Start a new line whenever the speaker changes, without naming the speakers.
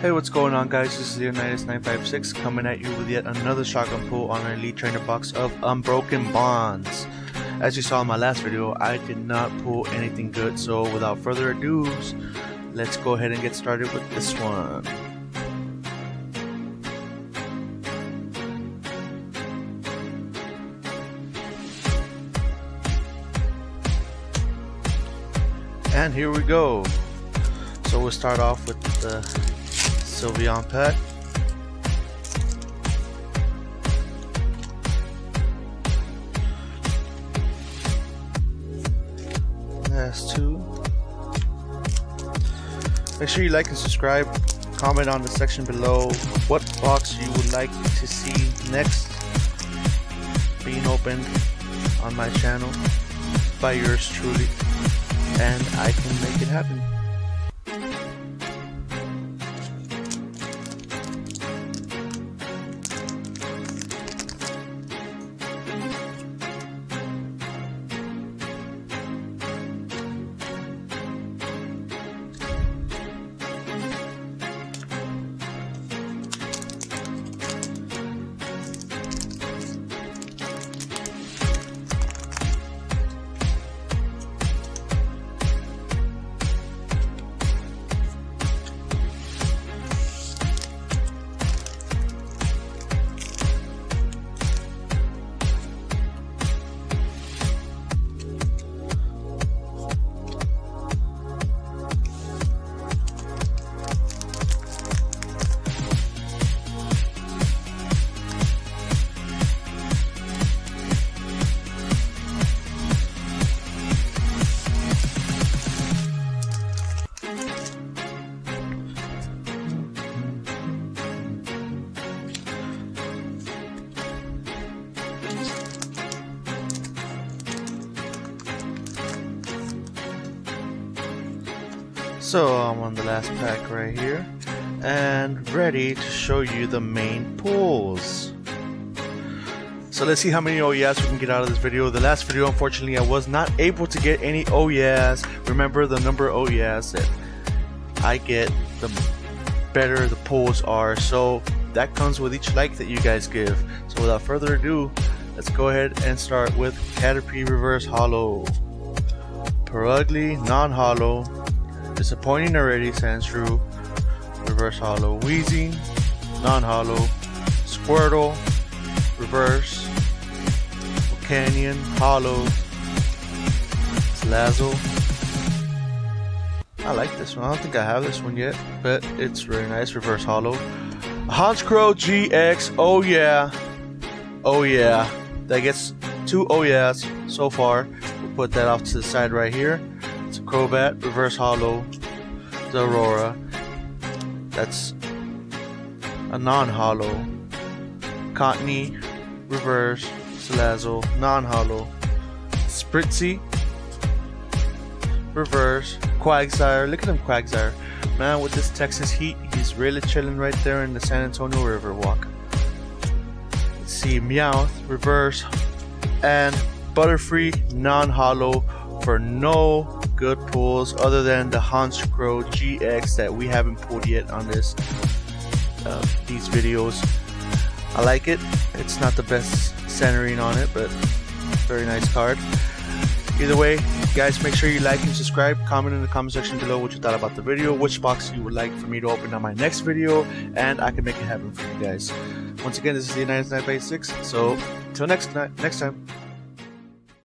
Hey, what's going on guys? This is Leonitus 956 coming at you with yet another shotgun pull on our Elite Trainer box of Unbroken Bonds. As you saw in my last video, I did not pull anything good, so without further ado, let's go ahead and get started with this one. And here we go. So we'll start off with the Sylveon pack. Last two. Make sure you like and subscribe. Comment on the section below what box you would like to see next being opened on my channel by yours truly and I can make it happen. So I'm on the last pack right here and ready to show you the main pulls. So let's see how many oh we can get out of this video. The last video unfortunately I was not able to get any oh. Remember the number oh yes that I get the better the pulls are. So that comes with each like that you guys give. So without further ado, let's go ahead and start with Caterpie Reverse Holo. Purugly Non-Holo Disappointing already, Sandshrew. Reverse Holo. Weezing. Non-Holo. Squirtle. Reverse. Canyon. Holo. Salazzle. I like this one. I don't think I have this one yet, but it's really nice. Reverse Holo. Honchkrow GX. Oh yeah. Oh yeah. That gets two oh yeahs so far. We'll put that off to the side right here. Crobat, Reverse Holo, the Aurora. That's a non-holo. Cottonee, Reverse, Salazzle, non-holo. Spritzee, Reverse, Quagsire. Look at him, Quagsire. Man, with this Texas heat, he's really chilling right there in the San Antonio Riverwalk. Let's see, Meowth, Reverse, and Butterfree, non-holo for no good pulls other than the Honchkrow GX that we haven't pulled yet on this uh, these videos. I like it. It's not the best centering on it, but very nice card. Either way, guys, make sure you like and subscribe. Comment in the comment section below what you thought about the video, which box you would like for me to open on my next video, and I can make it happen for you guys. Once again, this is the Leonitus 986. So, until next next time.